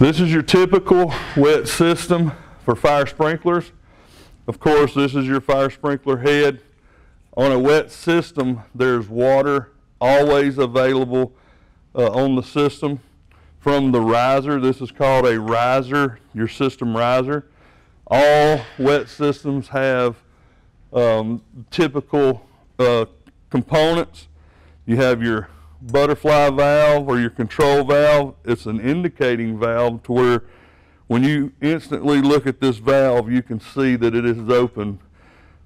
This is your typical wet system for fire sprinklers. Of course, this is your fire sprinkler head. On a wet system, there's water always available uh, on the system from the riser. This is called a riser, your system riser. All wet systems have um, typical uh, components. You have your butterfly valve or your control valve. It's an indicating valve to where when you instantly look at this valve, you can see that it is open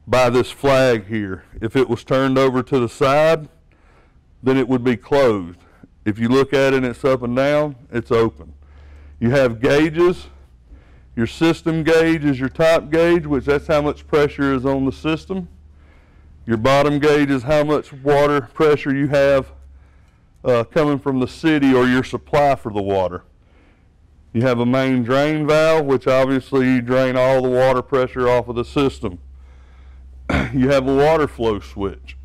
by this flag here. If it was turned over to the side, then it would be closed. If you look at it and it's up and down, it's open. You have gauges. Your system gauge is your top gauge, which that's how much pressure is on the system. Your bottom gauge is how much water pressure you have uh, coming from the city or your supply for the water. You have a main drain valve, which obviously you drain all the water pressure off of the system. you have a water flow switch.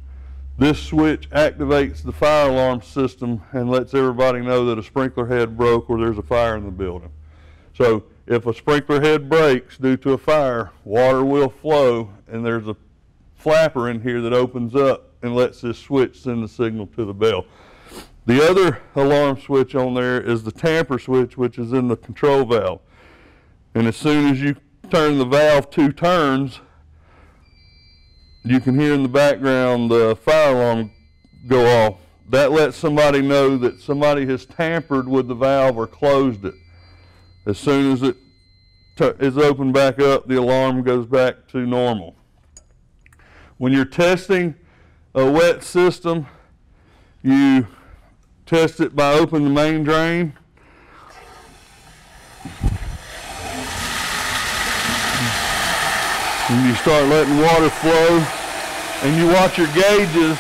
This switch activates the fire alarm system and lets everybody know that a sprinkler head broke or there's a fire in the building. So if a sprinkler head breaks due to a fire, water will flow and there's a flapper in here that opens up and lets this switch send the signal to the bell. The other alarm switch on there is the tamper switch, which is in the control valve. And as soon as you turn the valve two turns, you can hear in the background the fire alarm go off. That lets somebody know that somebody has tampered with the valve or closed it. As soon as it is opened back up, the alarm goes back to normal. When you're testing a wet system, you Test it by opening the main drain. And you start letting water flow and you watch your gauges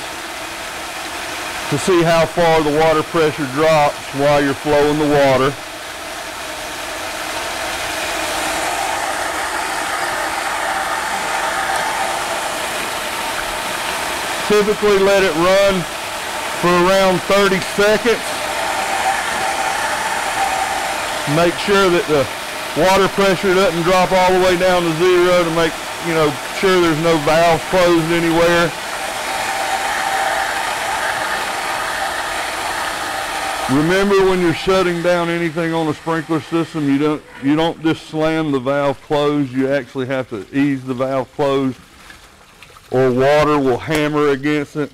to see how far the water pressure drops while you're flowing the water. Typically let it run for around 30 seconds. Make sure that the water pressure doesn't drop all the way down to zero to make, you know, sure there's no valve closed anywhere. Remember when you're shutting down anything on a sprinkler system, you don't you don't just slam the valve closed, you actually have to ease the valve closed or water will hammer against it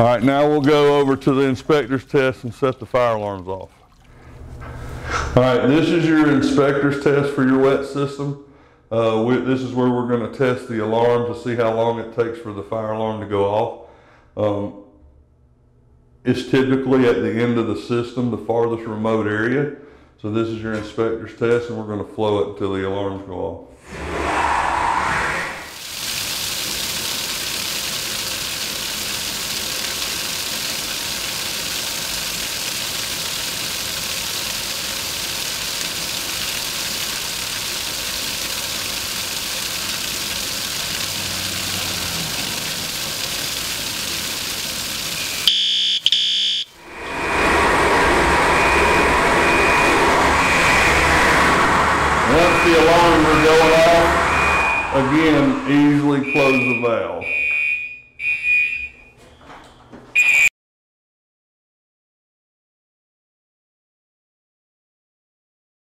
All right, now we'll go over to the inspector's test and set the fire alarms off. All right, this is your inspector's test for your wet system. Uh, we, this is where we're going to test the alarm to see how long it takes for the fire alarm to go off. Um, it's typically at the end of the system, the farthest remote area. So this is your inspector's test and we're going to flow it until the alarms go off. The alarms are going off, again, easily close the valve.